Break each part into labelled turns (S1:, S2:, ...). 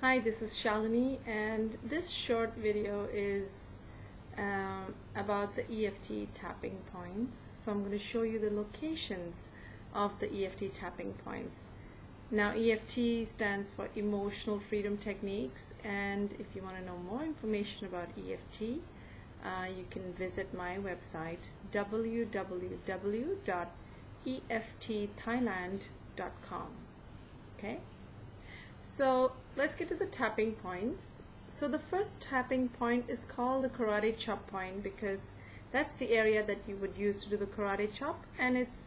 S1: Hi, this is Shalini, and this short video is um, about the EFT tapping points. So I'm going to show you the locations of the EFT tapping points. Now, EFT stands for Emotional Freedom Techniques, and if you want to know more information about EFT, uh, you can visit my website www.eftthailand.com. Okay? So let's get to the tapping points. So the first tapping point is called the karate chop point because that's the area that you would use to do the karate chop. And it's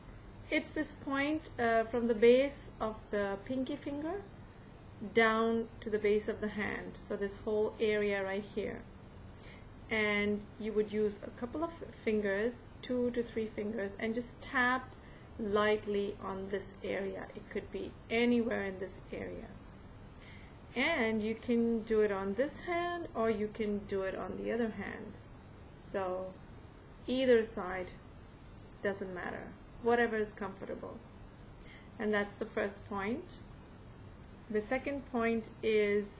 S1: it's this point uh, from the base of the pinky finger down to the base of the hand. So this whole area right here. And you would use a couple of fingers two to three fingers and just tap lightly on this area. It could be anywhere in this area and you can do it on this hand or you can do it on the other hand. So either side doesn't matter. Whatever is comfortable. And that's the first point. The second point is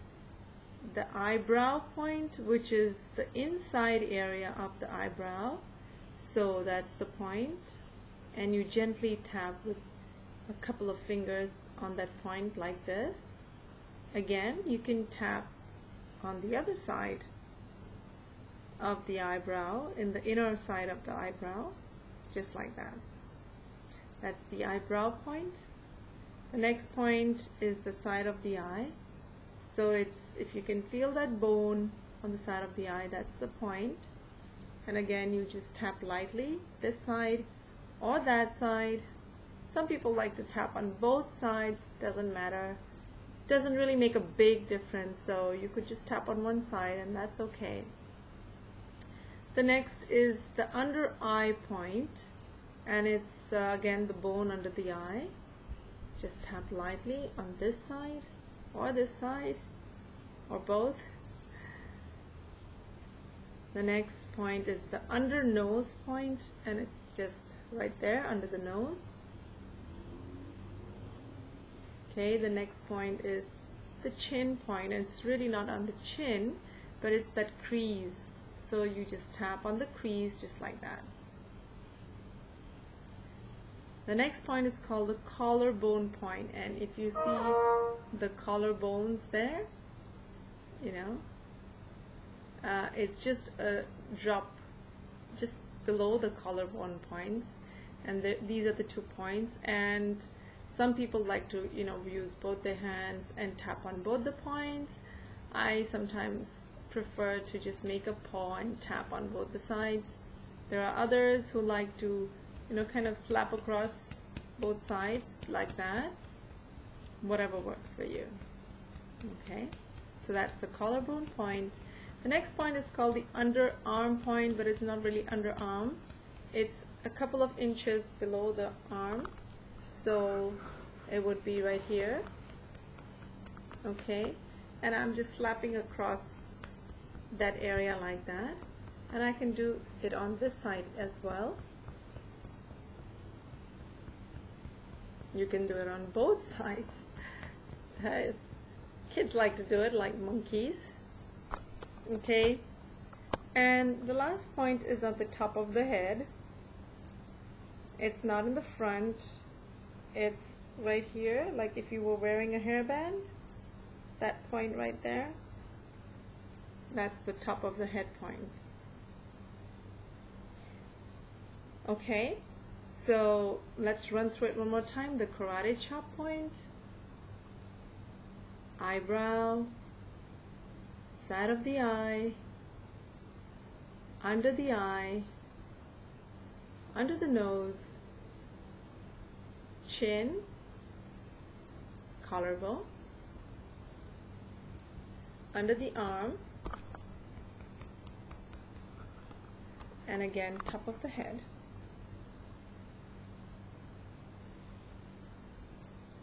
S1: the eyebrow point which is the inside area of the eyebrow. So that's the point. and you gently tap with a couple of fingers on that point like this Again, you can tap on the other side of the eyebrow, in the inner side of the eyebrow, just like that. That's the eyebrow point. The next point is the side of the eye. So it's if you can feel that bone on the side of the eye, that's the point. And again, you just tap lightly this side or that side. Some people like to tap on both sides, doesn't matter doesn't really make a big difference so you could just tap on one side and that's okay. The next is the under eye point and it's uh, again the bone under the eye. Just tap lightly on this side or this side or both. The next point is the under nose point and it's just right there under the nose okay the next point is the chin point. And it's really not on the chin but it's that crease. So you just tap on the crease just like that. The next point is called the collarbone point. And if you see the collarbones there you know uh, it's just a drop just below the collarbone points. And the, these are the two points. And some people like to you know use both their hands and tap on both the points. I sometimes prefer to just make a paw and tap on both the sides. There are others who like to you know kind of slap across both sides like that. Whatever works for you. Okay? So that's the collarbone point. The next point is called the underarm point but it's not really underarm. It's a couple of inches below the arm so it would be right here. Okay. And I'm just slapping across that area like that. And I can do it on this side as well. You can do it on both sides. Kids like to do it like monkeys. Okay. And the last point is at the top of the head. It's not in the front it's right here like if you were wearing a hairband that point right there that's the top of the head point. Okay so let's run through it one more time. The karate chop point eyebrow side of the eye under the eye under the nose chin, collarbone, under the arm, and again top of the head.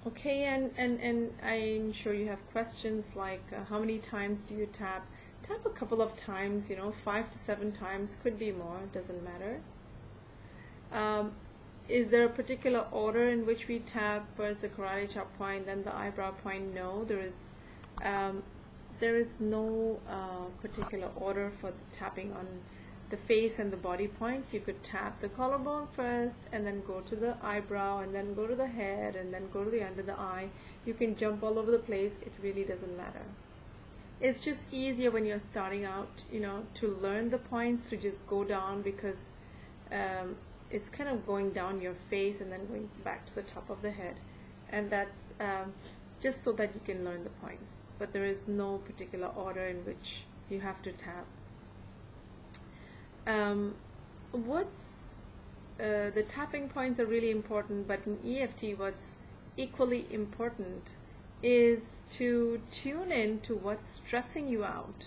S1: Okay, and, and, and I'm sure you have questions like uh, how many times do you tap? Tap a couple of times, you know, five to seven times, could be more, doesn't matter. Um, is there a particular order in which we tap first the karate chop point, then the eyebrow point? No, there is um, there is no uh, particular order for tapping on the face and the body points. You could tap the collarbone first and then go to the eyebrow and then go to the head and then go to the under the eye. You can jump all over the place. It really doesn't matter. It's just easier when you're starting out, you know, to learn the points to just go down because um, it's kind of going down your face and then going back to the top of the head. And that's um, just so that you can learn the points. But there is no particular order in which you have to tap. Um, what's uh, the tapping points are really important, but in EFT, what's equally important is to tune in to what's stressing you out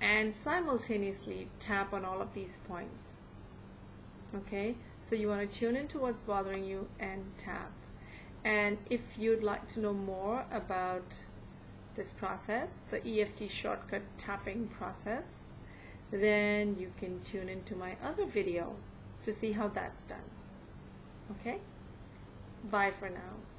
S1: and simultaneously tap on all of these points. Okay, so you want to tune into what's bothering you and tap. And if you'd like to know more about this process, the EFT shortcut tapping process, then you can tune into my other video to see how that's done. Okay? Bye for now.